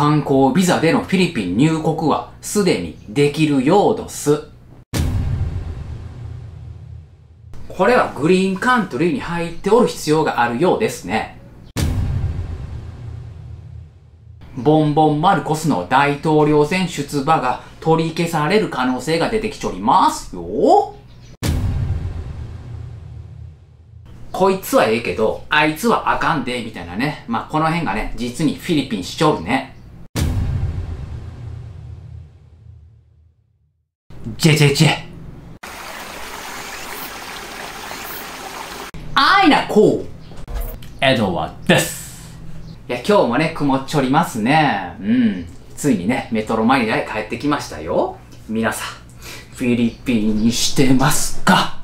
観光ビザでのフィリピン入国はすでにできるようどす。これはグリーンカントリーに入っておる必要があるようですね。ボンボンマルコスの大統領選出馬が取り消される可能性が出てきちょりますよ。こいつはええけど、あいつはあかんで、みたいなね。まあ、この辺がね、実にフィリピンしちょるね。ジェジェジェ。あいなこう。エドワーです。いや、今日もね、曇っちょりますね。うん。ついにね、メトロマニラへ帰ってきましたよ。皆さん、フィリピンにしてますか？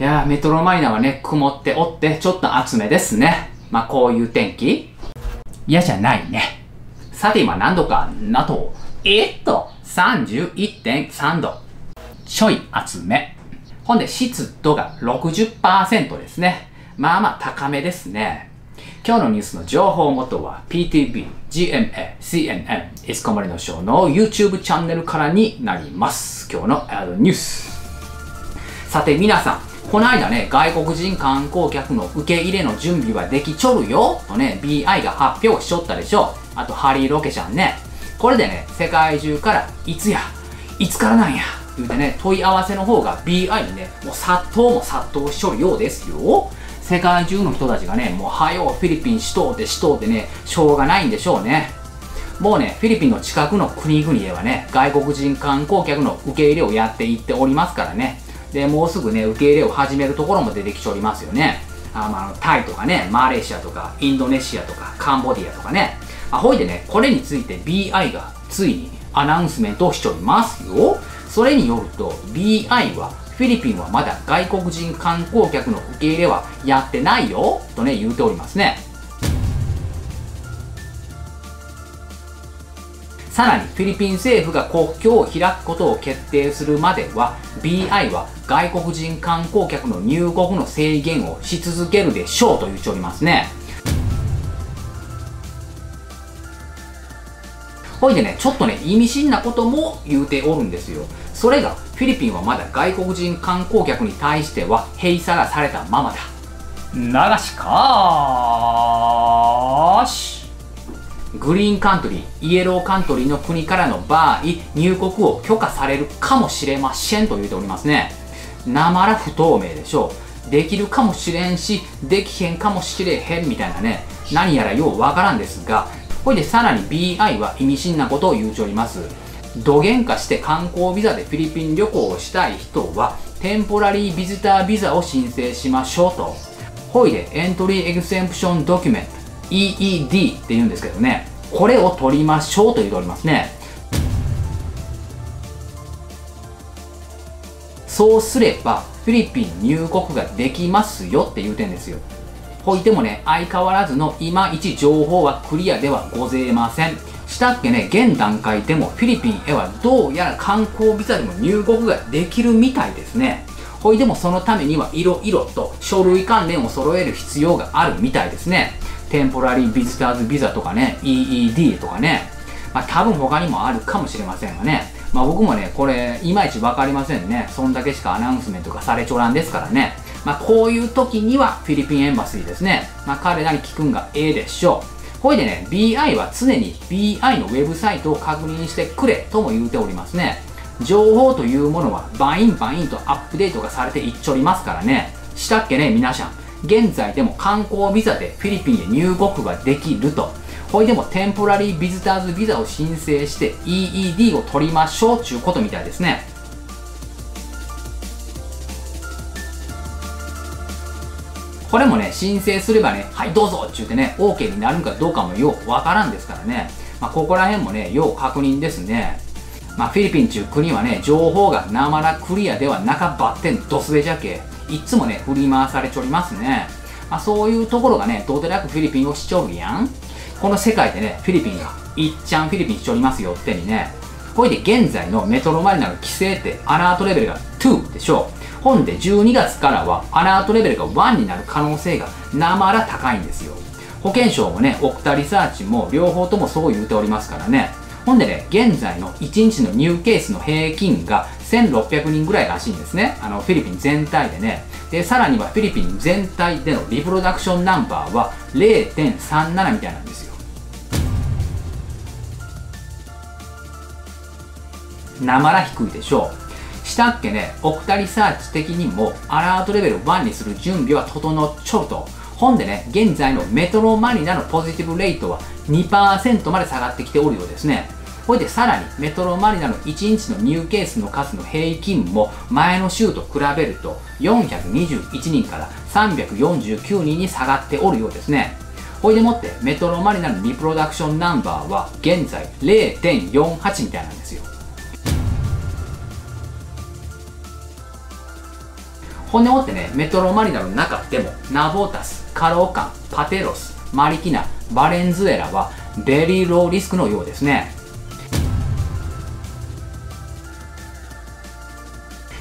いや、メトロマニラはね、曇っておって、ちょっと厚めですね。まあ、こういう天気嫌じゃないね。さて今何度かなと、えっと、31.3度。ちょい厚め。ほんで湿度が60%ですね。まあまあ高めですね。今日のニュースの情報元は PTV、GMA、CNN、エスコマリのショーの YouTube チャンネルからになります。今日のニュース。さて皆さん、この間ね、外国人観光客の受け入れの準備はできちょるよ？とね、BI が発表しちょったでしょ。あとハリーロケちゃんね。これでね、世界中からいつや、いつからなんや、言うてね、問い合わせの方が BI にね、もう殺到も殺到しちょるようですよ。世界中の人たちがね、もうはよフィリピンしとうてしとうてね、しょうがないんでしょうね。もうね、フィリピンの近くの国々ではね、外国人観光客の受け入れをやっていっておりますからね。で、もうすぐね、受け入れを始めるところも出てきちょりますよね。あまあ、タイとかね、マレーシアとか、インドネシアとか、カンボディアとかね。あほいでね、これについて BI がついにアナウンスメントをしておりますよ。それによると BI はフィリピンはまだ外国人観光客の受け入れはやってないよ。とね言うておりますね。さらにフィリピン政府が国境を開くことを決定するまでは BI は外国人観光客の入国の制限をし続けるでしょうと言っておりますね。ほいでね、ちょっとね、意味深なことも言うておるんですよ。それが、フィリピンはまだ外国人観光客に対しては閉鎖がされたままだ。ながしかーし。グリーンカントリー、イエローカントリーの国からの場合、入国を許可されるかもしれませんと言うておりますね。なまら不透明でしょう。できるかもしれんし、できへんかもしれへんみたいなね、何やらようわからんですが、ほいでさらに BI は意味深なことを言うております。土幻化して観光ビザでフィリピン旅行をしたい人は、テンポラリービジタービザを申請しましょうと。ほいで、エントリーエグセンプションドキュメント、EED って言うんですけどね、これを取りましょうと言っておりますね。そうすれば、フィリピン入国ができますよって言うてんですよ。ほいてもね、相変わらずの今一情報はクリアではございません。したっけね、現段階でもフィリピンへはどうやら観光ビザでも入国ができるみたいですね。ほいでもそのためにはいろいろと書類関連を揃える必要があるみたいですね。テンポラリービジターズビザとかね、EED とかね。まあ多分他にもあるかもしれませんがね。まあ僕もね、これ、いまいちわかりませんね。そんだけしかアナウンスメントがされちょらんですからね。まあこういう時にはフィリピン Embassy ですね。まあ彼らに聞くんがええでしょう。ほいでね、BI は常に BI のウェブサイトを確認してくれとも言うておりますね。情報というものはバインバインとアップデートがされていっちょりますからね。したっけね、皆さん。現在でも観光ビザでフィリピンへ入国ができると。ほいでも Temporary Visitor's Visa を申請して EED を取りましょうちゅうことみたいですね。これもね、申請すればね、はいどうぞって言ってね、OK になるんかどうかもようわからんですからね。まあ、ここら辺もね、要確認ですね。まあ、フィリピン中国はね、情報がなまらクリアではなかばってんドスベじゃけ、いっつもね、振り回されちょりますね。まあ、そういうところがね、どうでなくフィリピンをしちょるやん。この世界でね、フィリピンが、いっちゃんフィリピンしちょりますよってにね、ほいで現在のメトロマリナの規制ってアラートレベルが2でしょう。ほんで12月からはアラートレベルが1になる可能性がなまら高いんですよ。保険証もね、オクタリサーチも両方ともそう言うておりますからね。ほんでね、現在の1日のニューケースの平均が1600人ぐらいらしいんですね。あの、フィリピン全体でね。で、さらにはフィリピン全体でのリプロダクションナンバーは0.37みたいなんですよ。なまら低いでしょう。したっけね、オクタリサーチ的にもアラートレベル1にする準備は整っちょると。ほんでね、現在のメトロマニナのポジティブレートは2%まで下がってきておるようですね。ほいでさらにメトロマリナの1日のニューケースの数の平均も前の週と比べると421人から349人に下がっておるようですね。ほいでもってメトロマリナのリプロダクションナンバーは現在0.48みたいなんですよ。ほんでもってね、メトロマリナの中でもナボータス、カローカン、パテロス、マリキナ、バレンズエラはベリーローリスクのようですね。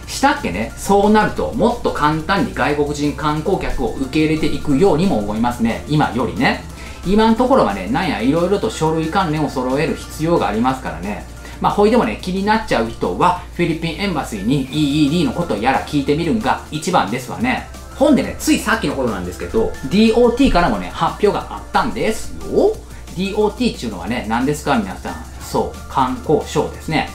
したっけね、そうなるともっと簡単に外国人観光客を受け入れていくようにも思いますね。今よりね。今のところはね、なんやいろいろと書類関連を揃える必要がありますからね。まあ、ほいでもね、気になっちゃう人は、フィリピンエンバシーに EED のことやら聞いてみるんが一番ですわね。本でね、ついさっきのことなんですけど、DOT からもね、発表があったんですよ。DOT っていうのはね、何ですか皆さん。そう、観光省ですね。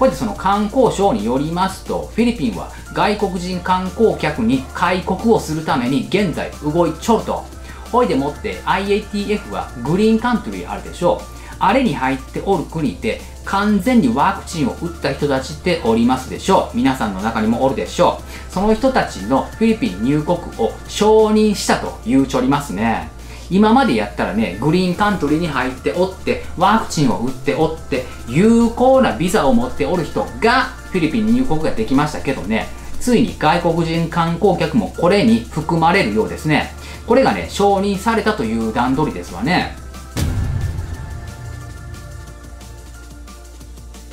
ほいでその観光省によりますと、フィリピンは外国人観光客に開国をするために現在動いちょると。ほいでもって IATF はグリーンカントリーあるでしょう。あれに入っておる国で完全にワクチンを打った人たちっておりますでしょう。皆さんの中にもおるでしょう。その人たちのフィリピン入国を承認したと言うちょりますね。今までやったらね、グリーンカントリーに入っておって、ワクチンを打っておって、有効なビザを持っておる人がフィリピン入国ができましたけどね、ついに外国人観光客もこれに含まれるようですね。これがね、承認されたという段取りですわね。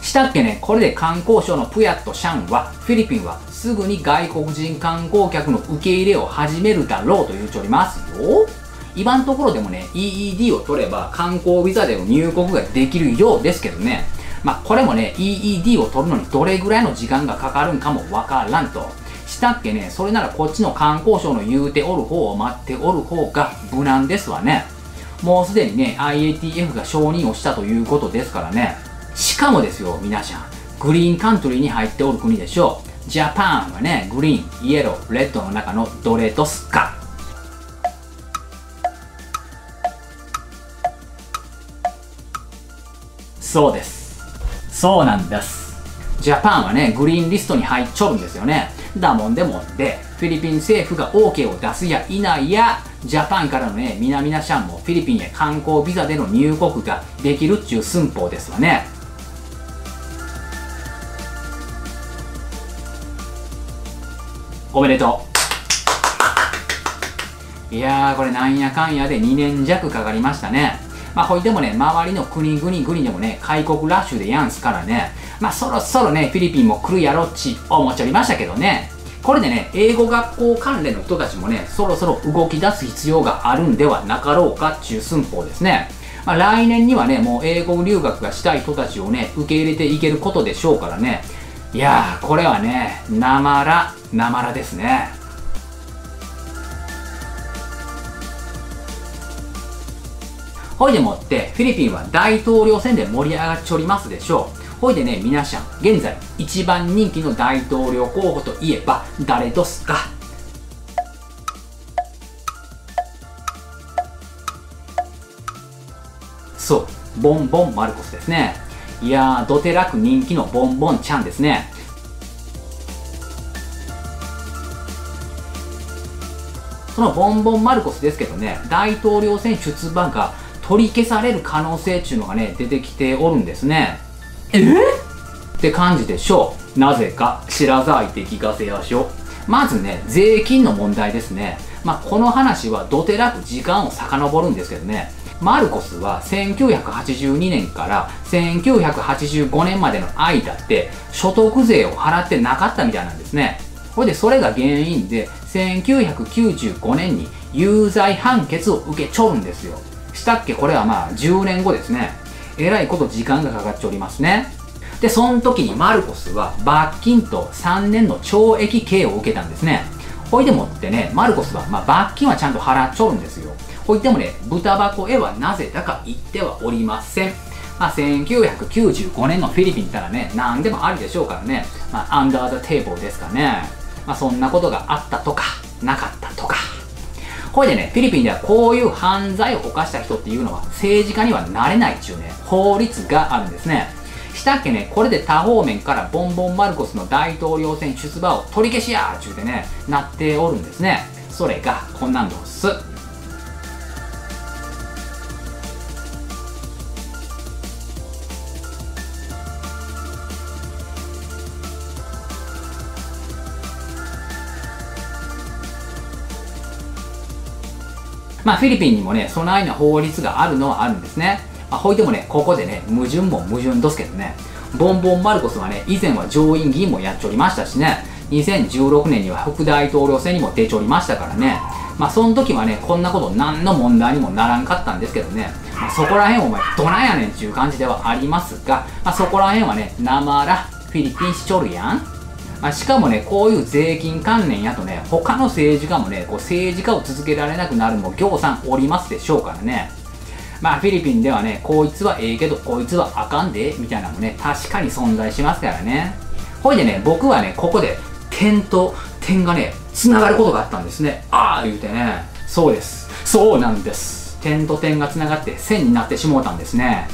したっけね、これで観光省のプヤット・シャンは、フィリピンはすぐに外国人観光客の受け入れを始めるだろうと言うておりますよ。今のところでもね、EED を取れば観光ビザでの入国ができるようですけどね。まあ、これもね、EED を取るのにどれぐらいの時間がかかるんかもわからんと。したっけね、それならこっちの観光省の言うておる方を待っておる方が無難ですわね。もうすでにね、IATF が承認をしたということですからね。しかもですよ、皆さん。 Green Country に入っておる国でしょう。 Japan はね、 Green、Yellow、Red の中のどれどすか。そうです。そうなんです。 Japan はね、 Green List に入っちょるんですよね。だもんでもって、フィリピン政府が OK を出すや否や、ジャパンからのね、南ナシャンもフィリピンへ観光ビザでの入国ができるっちゅう寸法ですわね。おめでとう。いやー、これなんやかんやで2年弱かかりましたね。まあ、ほいでもね、周りの国々々でもね、開国ラッシュでやんすからね、まあ、そろそろね、フィリピンも来るやろっち思っちゃいましたけどね。これでね、英語学校関連の人たちもね、そろそろ動き出す必要があるんではなかろうかっちゅう寸法ですね。まあ、来年にはね、もう英語留学がしたい人たちをね、受け入れていけることでしょうからね。いやー、これはね、なまら、なまらですね。ほいでもって、フィリピンは大統領選で盛り上がっちょりますでしょう。ほいでね、皆さん、現在、一番人気の大統領候補といえば、誰ですか？そう、ボンボンマルコスですね。いやー、どてらく人気のボンボンちゃんですね。そのボンボンマルコスですけどね、大統領選出馬が取り消される可能性っていうのがね、出てきておるんですね。え？って感じでしょう。なぜか、知らざいて聞かせやしょ。まずね、税金の問題ですね。まあ、この話はどてらく時間を遡るんですけどね。マルコスは1982年から1985年までの間って所得税を払ってなかったみたいなんですね。それでそれが原因で1995年に有罪判決を受けちょるんですよ。したっけ？これはまあ10年後ですね。えらいこと時間がかかっておりますね。で、その時にマルコスは罰金と3年の懲役刑を受けたんですね。ほいでもってね、マルコスは、まあ、罰金はちゃんと払っちょるんですよ。ほいでもね、豚箱へはなぜだか言ってはおりません。まあ、1995年のフィリピンったらね、何でもありでしょうからね、まあ、アンダーザテーブルですかね。まあ、そんなことがあったとか、なかったとか。ほいでね、フィリピンではこういう犯罪を犯した人っていうのは政治家にはなれないっていうね、法律があるんですね。したっけね、これで多方面からボンボンマルコスの大統領選出馬を取り消しやーちゅうてね、なっておるんですね。それがこんなんどす。まあ、フィリピンにもね、そのような法律があるのはあるんですね。まあ、ほいでもね、ここでね、矛盾も矛盾ですけどね、ボンボンマルコスはね、以前は上院議員もやっておりましたしね、2016年には副大統領選にも出ておりましたからね、まあ、その時はね、こんなこと何の問題にもならんかったんですけどね、まあ、そこら辺お前、どないやねんっていう感じではありますが、まあ、そこら辺はね、なまらフィリピンしちょるやん。まあ、しかもね、こういう税金関連やとね、他の政治家もね、こう政治家を続けられなくなるのもぎょうさんおりますでしょうからね。まあフィリピンではね、こいつはええけど、こいつはあかんで、みたいなのもね、確かに存在しますからね。ほいでね、僕はね、ここで点と点がね、繋がることがあったんですね。ああ言うてね、そうです。そうなんです。点と点が繋がって線になってしもうたんですね。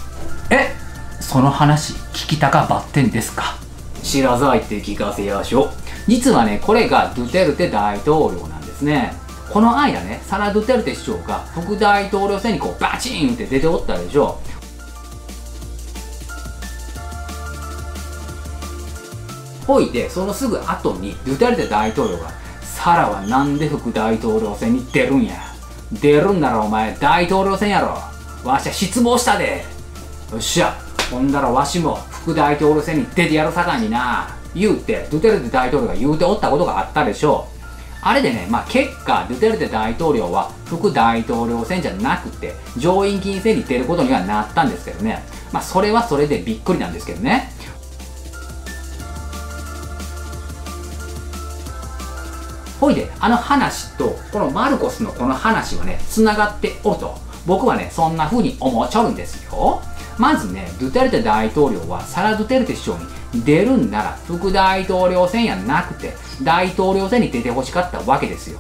えその話、聞きたかばってんですか？知らざいって聞かせやしょ。実はね、これがドゥテルテ大統領なんですね。この間ね、サラ・ドゥテルテ市長が副大統領選にこうバチンって出ておったでしょ。ほいで、そのすぐ後にドゥテルテ大統領が、サラはなんで副大統領選に出るんや。出るんならお前大統領選やろ。わしゃ失望したで。よっしゃ。ほんだらわしも副大統領選に出てやるさかいにな。言うて、ドゥテルテ大統領が言うておったことがあったでしょう。あれでね、まあ、結果、ドゥテルテ大統領は副大統領選じゃなくて、上院議員選に出ることにはなったんですけどね。まあ、それはそれでびっくりなんですけどね。ほいで、あの話と、このマルコスのこの話はね、繋がっておると。僕はね、そんな風に思っちゃうんですよ。まずね、ドゥテルテ大統領はサラ・ドゥテルテ首相に出るんなら副大統領選やなくて大統領選に出てほしかったわけですよ。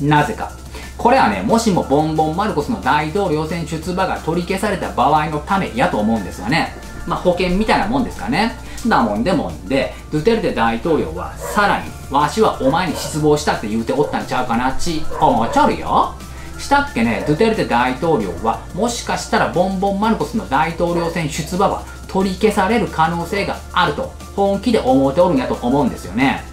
なぜか。これはね、もしもボンボンマルコスの大統領選出馬が取り消された場合のためやと思うんですがね。まあ保険みたいなもんですかね。だもんでもんで、ドゥテルテ大統領はさらに、わしはお前に失望したって言うておったんちゃうかなっち思っちゃうよ。したっけね、ドゥテルテ大統領は、もしかしたらボンボンマルコスの大統領選出馬は取り消される可能性があると、本気で思っておるんやと思うんですよね。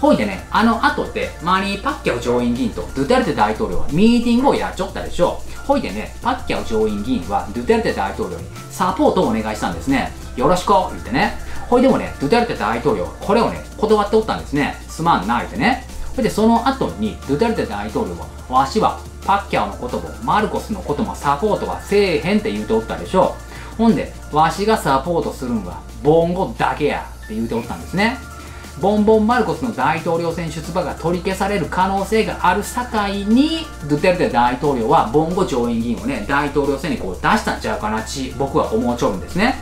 ほいでね、あの後で、マニー・パッキャオ上院議員とドゥテルテ大統領はミーティングをやっちゃったでしょう。ほいでね、パッキャオ上院議員はドゥテルテ大統領にサポートをお願いしたんですね。よろしく言ってね。ほいでもね、ドゥテルテ大統領はこれをね、断っておったんですね。すまんな、言ってね。ほいで、その後に、ドゥテルテ大統領は、わしはパッキャオのこともマルコスのこともサポートはせえへんって言うておったでしょう。ほんで、わしがサポートするんは、ボンゴだけやって言うておったんですね。ボンボンマルコスの大統領選出馬が取り消される可能性がある境に、ドゥテルテ大統領はボンゴ上院議員をね、大統領選にこう出したんちゃうかなち、僕は思うちょるんですね。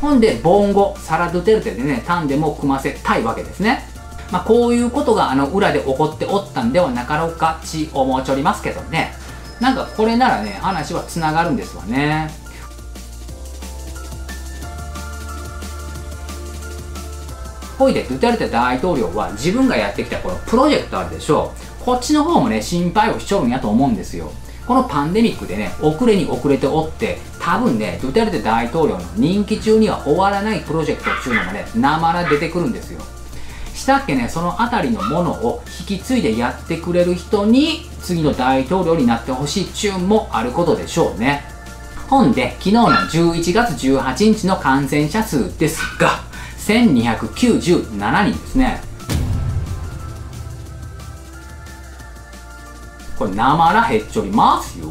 ほんで、ボンゴ、サラ・ドゥテルテでね、タンデムを組ませたいわけですね。まあ、こういうことがあの裏で起こっておったんではなかろうかち思うちょりますけどね。なんかこれならね、話は繋がるんですわね。ほいで、ドゥテルテ大統領は自分がやってきたこのプロジェクトあるでしょう。こっちの方もね、心配をしちょるんやと思うんですよ。このパンデミックでね、遅れに遅れておって、多分ね、ドゥテルテ大統領の任期中には終わらないプロジェクトっていうのもね、なまら出てくるんですよ。したっけね、その辺りのものを引き継いでやってくれる人に、次の大統領になってほしいチューンもあることでしょうね。ほんで、昨日の11月18日の感染者数ですが、1297人ですね。これ、なまら減っちょりますよ。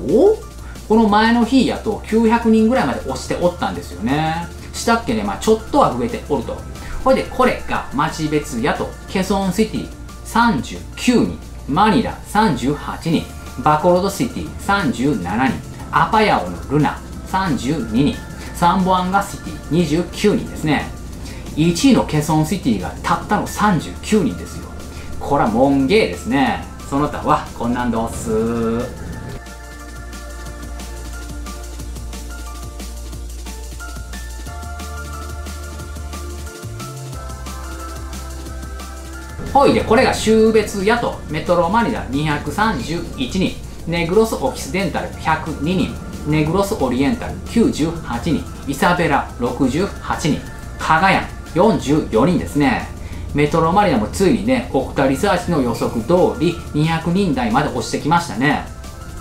この前の日やと900人ぐらいまで押しておったんですよね。したっけね、まあちょっとは増えておると。ほいで、これが町別やと、ケソンシティ39人、マニラ38人、バコロドシティ37人、アパヤオのルナ32人、サンボアンガシティ29人ですね。1位のケソンシティがたったの39人ですよ。これはモンゲーですね。その他はこんなんどす。ほいで、これが州別やと、メトロマニラ231人、ネグロスオフィスデンタル102人、ネグロスオリエンタル98人、イサベラ68人、カガヤン44人ですね。メトロマリナもついにね、オクタリサーチの予測通り200人台まで落ちてきましたね。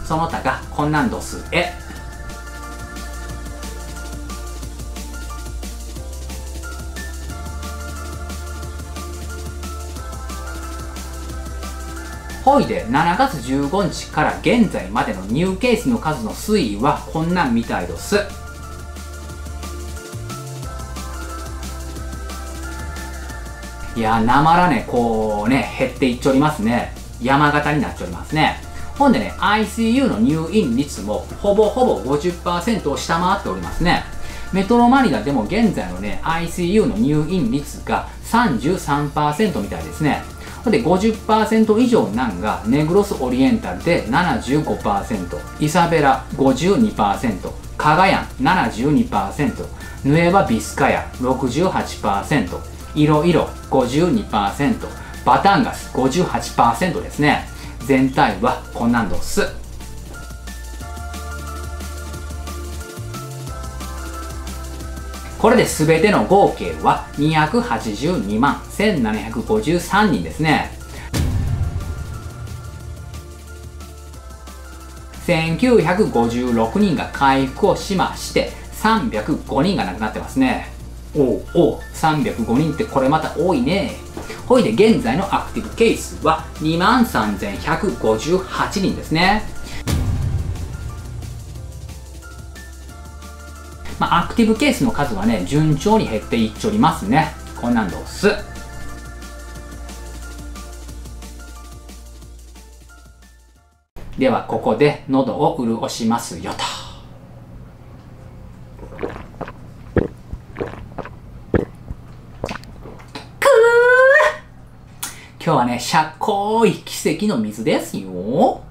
その他がこんなんどすえ。ほいで7月15日から現在までのニューケースの数の推移はこんなみたいです。いやなまらね、こうね、減っていっちょりますね。山形になっちょりますね。ほんでね、ICU の入院率もほぼほぼ50%を下回っておりますね。メトロマニラでも現在のね、ICU の入院率が33%みたいですね。で50%以上なんがネグロスオリエンタルで75%イサベラ52%カガヤン72%ヌエバ・ビスカヤ68%いろいろ52%バタンガス58%ですね。全体はこんなんどっす。これで全ての合計は282万1753人ですね。1956人が回復をしまして、305人が亡くなってますね。おおお305人ってこれまた多いね。ほいで現在のアクティブケースは23,158人ですね。まあ、アクティブケースの数はね、順調に減っていっちょりますね。こんなんどうす。では、ここで喉を潤しますよと。今日はね、しゃっこい奇跡の水ですよ。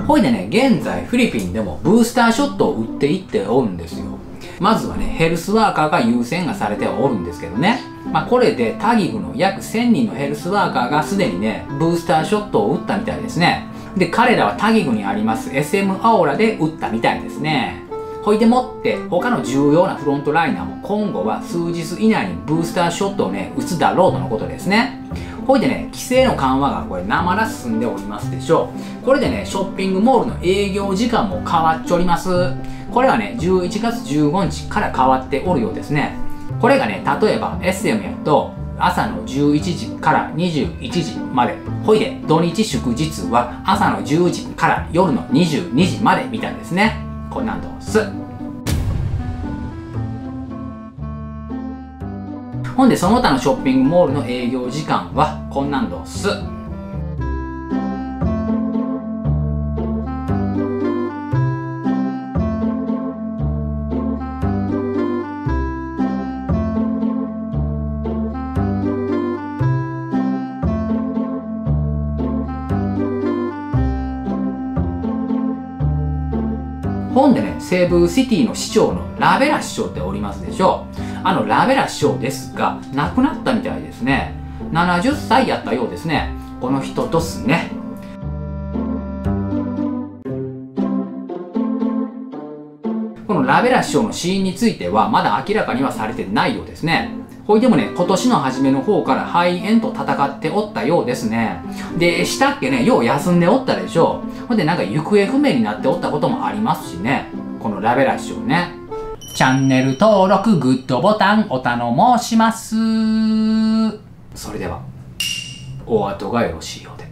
ほいでね、現在フィリピンでもブースターショットを打っていっておるんですよ。まずはね、ヘルスワーカーが優先がされておるんですけどね。まあ、これでタギフの約1000人のヘルスワーカーがすでにね、ブースターショットを打ったみたいですね。で、彼らはタギフにあります SM アオラで打ったみたいですね。ほいでもって、他の重要なフロントライナーも今後は数日以内にブースターショットをね、打つだろうとのことですね。ほいでね、規制の緩和がこれ生ら進んでおりますでしょう。これでね、ショッピングモールの営業時間も変わっております。これはね、11月15日から変わっておるようですね。これがね、例えば SM やと、朝の11時から21時まで。ほいで、土日祝日は朝の10時から夜の22時までみたいですね。こんなんどうす。ほんで、その他のショッピングモールの営業時間はこんなんどす。本でね、セブシティの市長のラベラ市長っておりますでしょう。あのラベラ師匠ですが亡くなったみたいですね70歳やったようですねこの人とすねこのラベラ師匠の死因についてはまだ明らかにはされてないようですねほいでもね、今年の初めの方から肺炎と戦っておったようですね。で、したっけね、よう休んでおったでしょう。ほんで、なんか行方不明になっておったこともありますしね。このラベラ師匠ね。チャンネル登録、グッドボタン、お頼もうします。それでは、お後がよろしいようで。